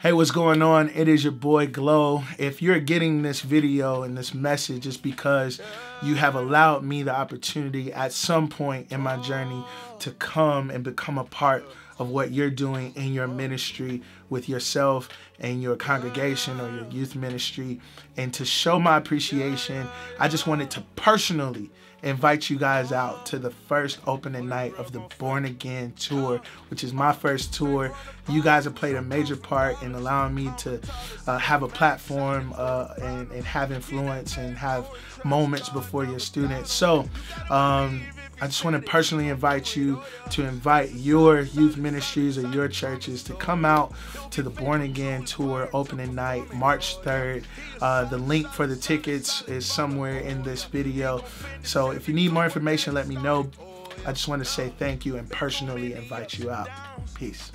Hey, what's going on? It is your boy GLO. If you're getting this video and this message, it's because you have allowed me the opportunity at some point in my journey to come and become a part of what you're doing in your ministry with yourself and your congregation or your youth ministry. And to show my appreciation, I just wanted to personally invite you guys out to the first opening night of the Born Again tour, which is my first tour. You guys have played a major part in allowing me to uh, have a platform uh, and, and, have influence and have moments before your students. So, um, I just want to personally invite you to invite your youth ministries or your churches to come out to the Born Again Tour opening night, March 3rd. Uh, the link for the tickets is somewhere in this video. So if you need more information, let me know. I just want to say thank you and personally invite you out. Peace.